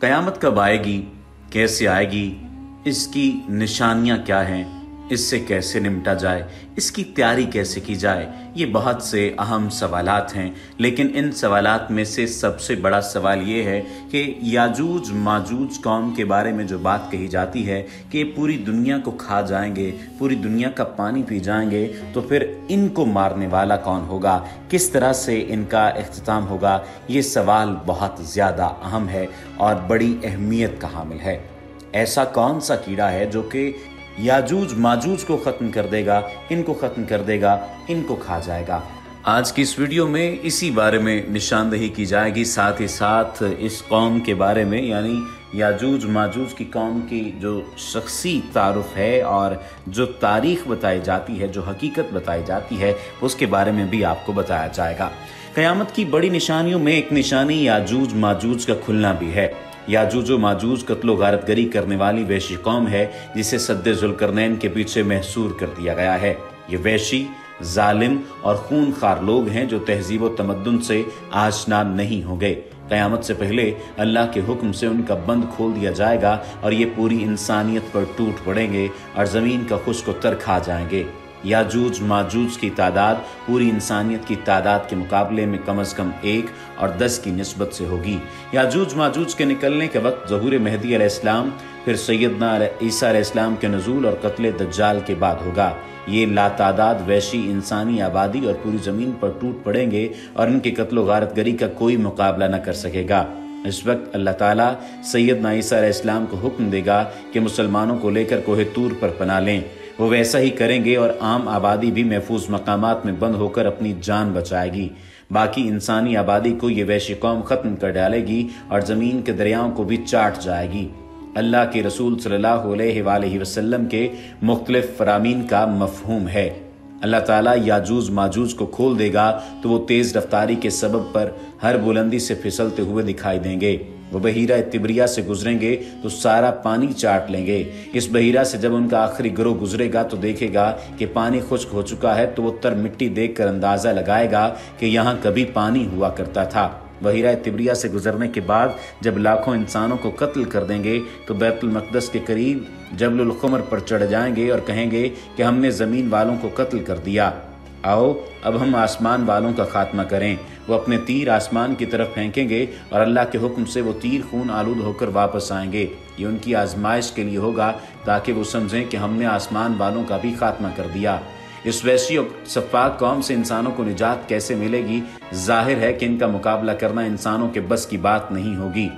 قیامت کب آئے گی؟ کیسے آئے گی؟ اس کی نشانیاں کیا ہیں؟ اس سے کیسے نمٹا جائے؟ اس کی تیاری کیسے کی جائے؟ یہ بہت سے اہم سوالات ہیں، لیکن ان سوالات میں سے سب سے بڑا سوال یہ ہے کہ یاجوج ماجوج قوم کے بارے میں جو بات کہی جاتی ہے کہ پوری دنیا کو کھا جائیں گے، پوری دنیا کا پانی پی جائیں گے، تو پھر ان کو مارنے والا کون ہوگا؟ کس طرح سے ان کا اختتام ہوگا؟ یہ سوال بہت زیادہ اہم ہے اور بڑی اہمیت کا حامل ہے۔ ایسا کون سا کیڑا ہے جو کہ یاجوج ماجوج کو ختم کر دے گا، ان کو ختم کر دے گا، ان کو کھا جائے گا۔ آج کی اس ویڈیو میں اسی بارے میں نشاندہی کی جائے گی، ساتھ ہی ساتھ اس قوم کے بارے میں یعنی یاجوج ماجوج کی قوم کی جو شخصی تعارف ہے اور جو تاریخ بتائی جاتی ہے، جو حقیقت بتائی جاتی ہے، اس کے بارے میں بھی آپ کو بتایا جائے گا۔ قیامت کی بڑی نشانیوں میں ایک نشانی یاجوج ماجوج کا کھلنا بھی ہے۔ یاجوج و ماجوج قتل و غارت گری کرنے والی ویشی قوم ہے، جسے صد ذلکرنین کے پیچھے محصور کر دیا گیا ہے۔ یہ ویشی ظالم اور خون خار لوگ ہیں جو تہذیب و تمدن سے آشنا نہیں ہو گئے قیامت سے پہلے اللہ کے حکم سے ان کا بند کھول دیا جائے گا اور یہ پوری انسانیت پر ٹوٹ پڑیں گے اور زمین کا خشک و تر کھا جائیں گے۔ یاجوج ماجوج کی تعداد پوری انسانیت کی تعداد کے مقابلے میں کم از کم ایک اور دس کی نسبت سے ہوگی۔ یاجوج ماجوج کے نکلنے کے وقت ظہور مہدی علیہ السلام، پھر سیدنا عیسیٰ علیہ السلام کے نزول اور قتل دجال کے بعد ہوگا۔ یہ لا تعداد ویشی انسانی آبادی اور پوری زمین پر ٹوٹ پڑیں گے اور ان کے قتل و غارت گری کا کوئی مقابلہ نہ کر سکے گا۔ اس وقت اللہ تعالیٰ سیدنا عیسیٰ علیہ السلام کو حکم دے گا کہ مسلمانوں کو لے کر کوہ تور پر پناہ لیں۔ وہ ویسا ہی کریں گے اور عام آبادی بھی محفوظ مقامات میں بند ہو کر اپنی جان بچائے گی۔ باقی انسانی آبادی کو یہ ویشی قوم ختم کر ڈالے گی اور زمین کے دریاؤں کو بھی چاٹ جائے گی۔ اللہ کے رسول صلی اللہ علیہ وآلہ وسلم کے مختلف فرامین کا مفہوم ہے۔ اللہ تعالیٰ یاجوز ماجوز کو کھول دے گا تو وہ تیز رفتاری کے سبب پر ہر بلندی سے پھسلتے ہوئے دکھائی دیں گے۔ وہ بحیرہ تبریہ سے گزریں گے تو سارا پانی چاٹ لیں گے۔ اس بحیرہ سے جب ان کا آخری گروہ گزرے گا تو دیکھے گا کہ پانی خشک ہو چکا ہے تو وہ تر مٹی دیکھ کر اندازہ لگائے گا کہ یہاں کبھی پانی ہوا کرتا تھا۔ بحیرہ تبریہ سے گزرنے کے بعد جب لاکھوں انسانوں کو قتل کر دیں گے تو بیت المقدس کے قریب جبل الخمر پر چڑھ جائیں گے اور کہیں گے کہ ہم نے زمین والوں کو قتل کر دیا۔ آؤ، اب ہم آسمان والوں کا خاتمہ کریں۔ وہ اپنے تیر آسمان کی طرف پھینکیں گے اور اللہ کے حکم سے وہ تیر خون آلود ہو کر واپس آئیں گے۔ یہ ان کی آزمائش کے لیے ہوگا تاکہ وہ سمجھیں کہ ہم نے آسمان والوں کا بھی خاتمہ کر دیا۔ اس ویسی صفاق قوم سے انسانوں کو نجات کیسے ملے گی؟ ظاہر ہے کہ ان کا مقابلہ کرنا انسانوں کے بس کی بات نہیں ہوگی۔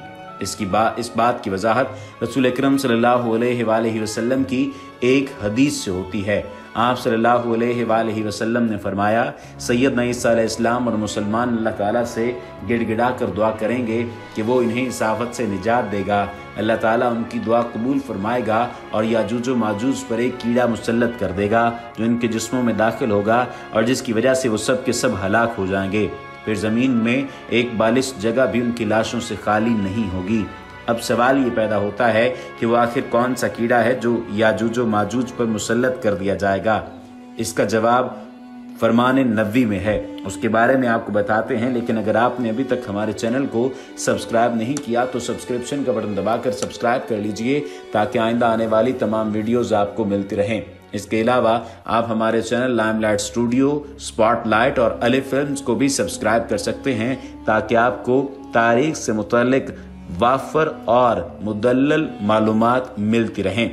اس کی بات اس بات کی وضاحت رسول اکرم صلی اللہ علیہ وآلہ وسلم کی ایک حدیث سے ہوتی ہے۔ آپ صلی اللہ علیہ وآلہ وسلم نے فرمایا سید عیسیٰ علیہ السلام اور مسلمان اللہ تعالیٰ سے گڑ گڑا کر دعا کریں گے کہ وہ انہیں اصافت سے نجات دے گا۔ اللہ تعالیٰ ان کی دعا قبول فرمائے گا اور یاجوج و ماجوج پر ایک کیڑا مسلط کر دے گا جو ان کے جسموں میں داخل ہوگا اور جس کی وجہ سے وہ سب کے سب ہلاک ہو جائیں گے۔ پھر زمین میں ایک بالش جگہ بھی ان کی لاشوں سے خالی نہیں ہوگی۔ اب سوال یہ پیدا ہوتا ہے کہ وہ آخر کون سا کیڑا ہے جو یاجوج و ماجوج پر مسلط کر دیا جائے گا؟ اس کا جواب فرمان نوی میں ہے۔ اس کے بارے میں آپ کو بتاتے ہیں، لیکن اگر آپ نے ابھی تک ہمارے چینل کو سبسکرائب نہیں کیا تو سبسکرپشن کا بٹن دبا کر سبسکرائب کر لیجیے تاکہ آئندہ آنے والی تمام ویڈیوز آپ کو ملتی رہیں۔ اس کے علاوہ آپ ہمارے channel lime light studio spot light اور علی فلمز کو بھی سبسکرائب کر سکتے ہیں تاکہ آپ کو تاریخ سے متعلق وافر اور مدلل معلومات ملتی رہیں۔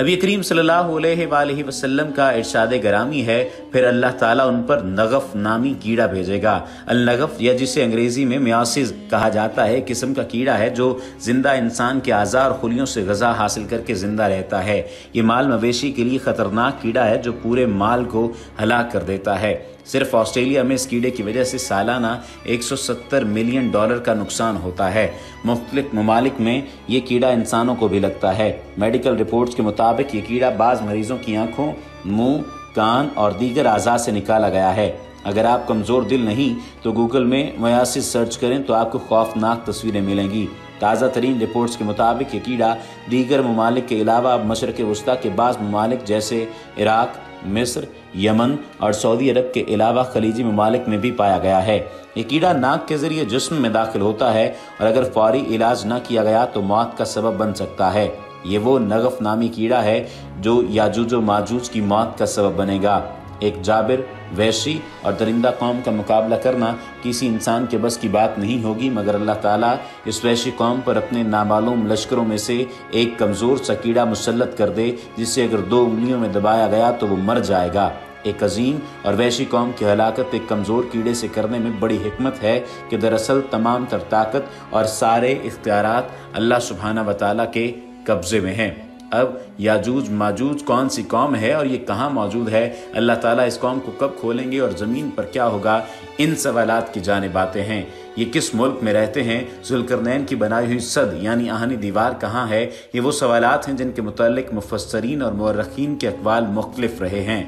نبی کریم صلی اللہ علیہ وآلہ وسلم کا ارشاد گرامی ہے، پھر اللہ تعالیٰ ان پر نغف نامی کیڑا بھیجے گا۔ النغف یا جسے انگریزی میں میاسز کہا جاتا ہے، قسم کا کیڑا ہے جو زندہ انسان کے آزار خلیوں سے غذا حاصل کر کے زندہ رہتا ہے۔ یہ مال مویشی کے لیے خطرناک کیڑا ہے جو پورے مال کو ہلاک کر دیتا ہے۔ صرف آسٹریلیا میں اس کیڑے کی وجہ سے سالانہ ایک سو ستر ملین ڈالر کا نقصان ہوتا ہے۔ مختلف ممالک میں یہ کیڑا انسانوں کو بھی لگتا ہے۔ میڈیکل رپورٹس کے مطابق یہ کیڑا بعض مریضوں کی آنکھوں، منہ، کان اور دیگر اعضاء سے نکالا گیا ہے۔ اگر آپ کمزور دل نہیں تو گوگل میں میاسس سرچ کریں تو آپ کو خوفناک تصویریں ملیں گی۔ تازہ ترین رپورٹس کے مطابق یہ کیڑا دیگر ممالک کے علاوہ اب مشرق وسطی کے بعض ممالک جیسے عراق مصر، یمن اور سعودی عرب کے علاوہ خلیجی ممالک میں بھی پایا گیا ہے۔ یہ کیڑا ناک کے ذریعے جسم میں داخل ہوتا ہے اور اگر فوری علاج نہ کیا گیا تو موت کا سبب بن سکتا ہے۔ یہ وہ نغف نامی کیڑا ہے جو یاجوج و ماجوج کی موت کا سبب بنے گا۔ ایک جابر، ویشی اور درندہ قوم کا مقابلہ کرنا کسی انسان کے بس کی بات نہیں ہوگی، مگر اللہ تعالیٰ اس ویشی قوم پر اپنے نامعلوم لشکروں میں سے ایک کمزور سا کیڑا مسلط کر دے، جس سے اگر دو انگلیوں میں دبایا گیا تو وہ مر جائے گا۔ ایک عظیم اور ویشی قوم کی ہلاکت ایک کمزور کیڑے سے کرنے میں بڑی حکمت ہے کہ دراصل تمام تر طاقت اور سارے اختیارات اللہ سبحانہ و تعالیٰ کے قبضے میں ہیں۔ اب یاجوج ماجوج کون سی قوم ہے اور یہ کہاں موجود ہے؟ اللہ تعالیٰ اس قوم کو کب کھولیں گے اور زمین پر کیا ہوگا؟ ان سوالات کی جانب آتے ہیں۔ یہ کس ملک میں رہتے ہیں؟ ذوالکرنین کی بنائی ہوئی صد یعنی آہنی دیوار کہاں ہے؟ یہ وہ سوالات ہیں جن کے متعلق مفسرین اور مورخین کے اقوال مختلف رہے ہیں۔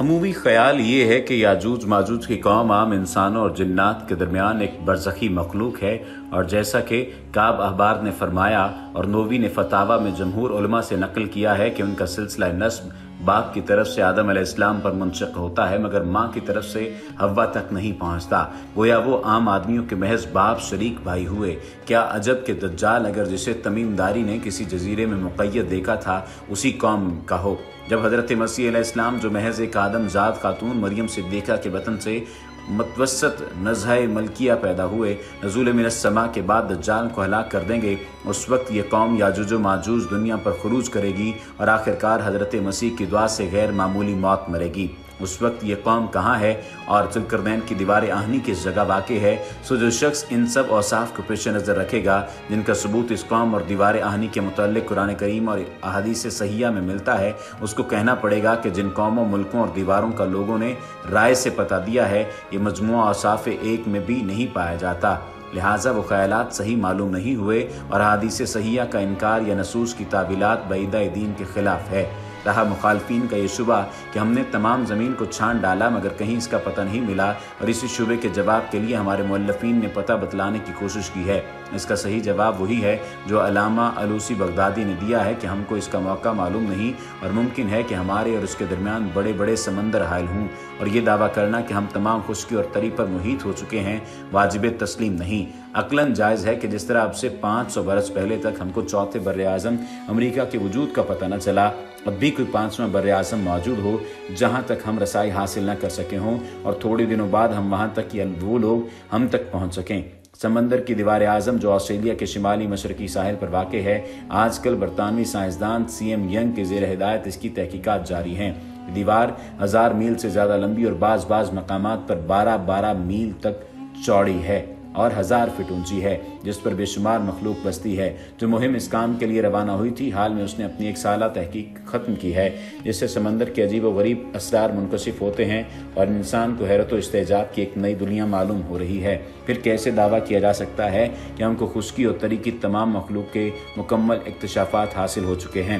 عمومی خیال یہ ہے کہ یاجوج ماجوج کی قوم عام انسانوں اور جنات کے درمیان ایک برزخی مخلوق ہے اور جیسا کہ کعب احبار نے فرمایا اور نووی نے فتاوہ میں جمہور علماء سے نقل کیا ہے کہ ان کا سلسلہ نصب باپ کی طرف سے آدم علیہ السلام پر منشق ہوتا ہے، مگر ماں کی طرف سے ہوا تک نہیں پہنچتا۔ گویا وہ عام آدمیوں کے محض باپ شریک بھائی ہوئے۔ کیا عجب کے دجال اگر جسے تمیم داری نے کسی جزیرے میں مقید دیکھا تھا، اسی قوم کا ہو۔ جب حضرت مسیح علیہ السلام جو محض ایک آدم ذات خاتون مریم سے دیکھا کے وطن سے متوسط نزہ ملکیہ پیدا ہوئے، نزول من السماء کے بعد دجال کو ہلاک کر دیں گے۔ اس وقت یہ قوم یاجوج و ماجوج دنیا پر خروج کرے گی اور آخرکار حضرت مسیح کی دعا سے غیر معمولی موت مرے گی۔ اس وقت یہ قوم کہاں ہے اور ذلکردین کی دیوار آہنی کس جگہ واقع ہے، سو جو شخص ان سب اوصاف کو پیش نظر رکھے گا، جن کا ثبوت اس قوم اور دیوار آہنی کے متعلق قرآن کریم اور احادیث صحیحہ میں ملتا ہے، اس کو کہنا پڑے گا کہ جن قوموں، ملکوں اور دیواروں کا لوگوں نے رائے سے پتہ دیا ہے، یہ مجموعہ اوصاف ایک میں بھی نہیں پایا جاتا۔ لہٰذا وہ خیالات صحیح معلوم نہیں ہوئے اور حادیث صحیحہ کا انکار یا نصوص کی تعبیلات بعیدہ دین کے خلاف ہے۔ رہا مخالفین کا یہ شبہ کہ ہم نے تمام زمین کو چھان ڈالا مگر کہیں اس کا پتہ نہیں ملا اور اسی شبے کے جواب کے لیے ہمارے مولفین نے پتہ بتلانے کی کوشش کی ہے۔ اس کا صحیح جواب وہی ہے جو علامہ علوسی بغدادی نے دیا ہے کہ ہم کو اس کا موقع معلوم نہیں اور ممکن ہے کہ ہمارے اور اس کے درمیان بڑے بڑے سمندر حائل ہوں اور یہ دعویٰ کرنا کہ ہم تمام خشکی اور تری پر محیط ہو چکے ہیں واجب تسلیم نہیں۔ عقلاً جائز ہے کہ جس طرح اب سے پانچ سو برس پہلے تک ہم کو چوتھے بر اعظم امریکہ کے وجود کا پتہ نہ چلا، اب بھی کوئی پانچواں بر اعظم موجود ہو جہاں تک ہم رسائی حاصل نہ کر سکے ہوں اور تھوڑی دنوں بعد ہم وہاں تک یا وہ لوگ ہم تک پہنچ سکیں۔ سمندر کی دیوار اعظم جو آسٹریلیا کے شمالی مشرقی ساحل پر واقع ہے، آج کل برطانوی سائنسدان سی ایم ینگ کے زیر ہدایت اس کی تحقیقات جاری ہیں۔ دیوار ہزار میل سے زیادہ لمبی اور بعض بعض مقامات پر بارہ بارہ میل تک چوڑی ہے۔ اور ہزار فٹ اونچی ہے، جس پر بے شمار مخلوق بستی ہے۔ جو مہم اس کام کے لیے روانہ ہوئی تھی، حال میں اس نے اپنی ایک سالہ تحقیق ختم کی ہے، جس سے سمندر کے عجیب و غریب اسرار منکشف ہوتے ہیں اور انسان کو حیرت و استحجاب کی ایک نئی دنیا معلوم ہو رہی ہے۔ پھر کیسے دعویٰ کیا جا سکتا ہے کہ ہم کو خشکی اور طریقی تمام مخلوق کے مکمل اکتشافات حاصل ہو چکے ہیں؟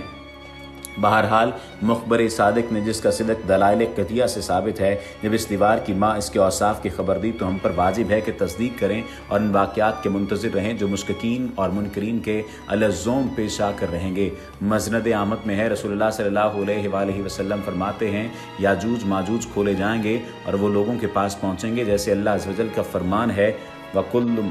بہرحال، مخبر صادق نے جس کا صدق دلائل قطیہ سے ثابت ہے، جب اس دیوار کی ماں اس کے اوصاف کی خبر دی تو ہم پر واجب ہے کہ تصدیق کریں اور ان واقعات کے منتظر رہیں جو مشککین اور منکرین کے الزوم پیش آ کر رہیں گے۔ مزند آمد میں ہے، رسول اللہ صلی اللہ علیہ وآلہ وسلم فرماتے ہیں، یاجوج ماجوج کھولے جائیں گے اور وہ لوگوں کے پاس پہنچیں گے جیسے اللہ عزوجل کا فرمان ہے وَكُلُّمْ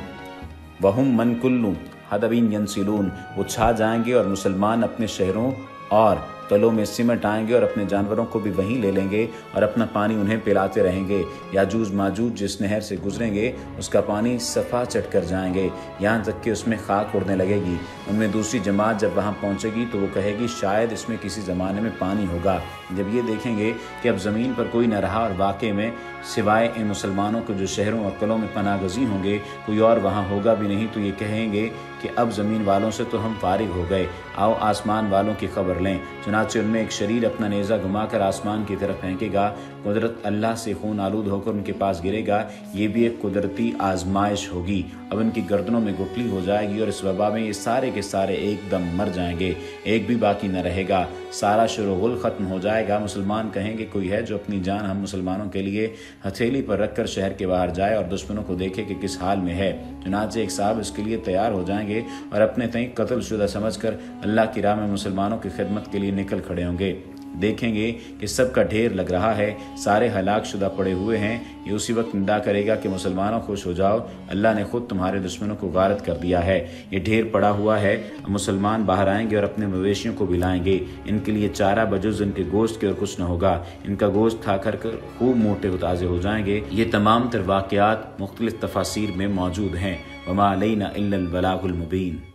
وَهُمْ مَنْ كُلُّمْ حَدَبِينَ يَنسِلُونَ، وہ چھا جائیں گے اور مسلمان اپنے شہروں اور تلوں میں سمٹ آئیں گے اور اپنے جانوروں کو بھی وہیں لے لیں گے اور اپنا پانی انہیں پلاتے رہیں گے۔ یاجوج ماجوج جس نہر سے گزریں گے، اس کا پانی صفا چٹ کر جائیں گے۔ یہاں تک کہ اس میں خاک اڑنے لگے گی۔ ان میں دوسری جماعت جب وہاں پہنچے گی تو وہ کہے گی، شاید اس میں کسی زمانے میں پانی ہوگا۔ جب یہ دیکھیں گے کہ اب زمین پر کوئی نہ رہا اور واقع میں سوائے ان مسلمانوں کو جو شہروں اور قلوں میں پناہ گزی ہوں گے، کوئی اور وہاں ہوگا بھی نہیں، تو یہ کہیں گے کہ اب زمین والوں سے تو ہم فارغ ہو گئے۔ آؤ آسمان والوں کی خبر لیں۔ چنانچہ ان میں ایک شریر اپنا نیزہ گھما کر آسمان کی طرف پھینکے گا۔ قدرت اللہ سے خون آلود ہو کر ان کے پاس گرے گا۔ یہ بھی ایک قدرتی آزمائش ہوگی۔ اب ان کی گردنوں میں گٹلی ہو جائے گی اور اس وبا میں یہ سارے کے سارے ایک دم مر جائیں گے۔ ایک بھی باقی نہ رہے گا۔ سارا شروع غل ختم ہو جائے گا۔ مسلمان کہیں گے کوئی ہے جو اپنی جان ہم مسلمانوں کے لیے ہتھیلی پر رکھ کر شہر کے باہر جائے اور دشمنوں کو دیکھے کہ کس حال میں ہے۔ چنانچہ ایک صاحب اس کے لیے تیار ہو جائیں گے اور اپنے تئیں قتل شدہ سمجھ کر اللہ کی راہ میں مسلمانوں کی خدمت کے لیے نکل کھڑے ہوں گے۔ دیکھیں گے کہ سب کا ڈھیر لگ رہا ہے، سارے ہلاک شدہ پڑے ہوئے ہیں۔ یہ اسی وقت ندا کرے گا کہ مسلمانوں خوش ہو جاؤ۔ اللہ نے خود تمہارے دشمنوں کو غارت کر دیا ہے۔ یہ ڈھیر پڑا ہوا ہے۔ مسلمان باہر آئیں گے اور اپنے مویشیوں کو بھی لائیں گے۔ ان کے لیے چارہ بجز ان کے گوشت کے اور کچھ نہ ہوگا۔ ان کا گوشت کھا کر کر خوب موٹے و تازے ہو جائیں گے۔ یہ تمام تر واقعات مختلف تفاصیر میں موجود ہیں۔ وما علینا الا البلاغ المبین